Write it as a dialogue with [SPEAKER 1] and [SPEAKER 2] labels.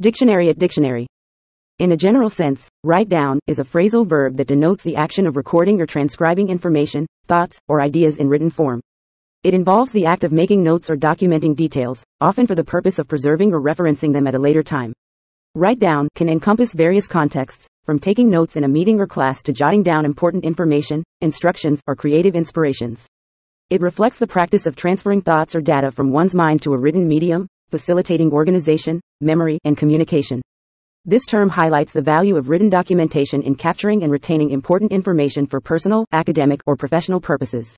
[SPEAKER 1] Dictionary at dictionary. In a general sense, write down is a phrasal verb that denotes the action of recording or transcribing information, thoughts, or ideas in written form. It involves the act of making notes or documenting details, often for the purpose of preserving or referencing them at a later time. Write down can encompass various contexts, from taking notes in a meeting or class to jotting down important information, instructions, or creative inspirations. It reflects the practice of transferring thoughts or data from one's mind to a written medium, facilitating organization, memory, and communication. This term highlights the value of written documentation in capturing and retaining important information for personal, academic, or professional purposes.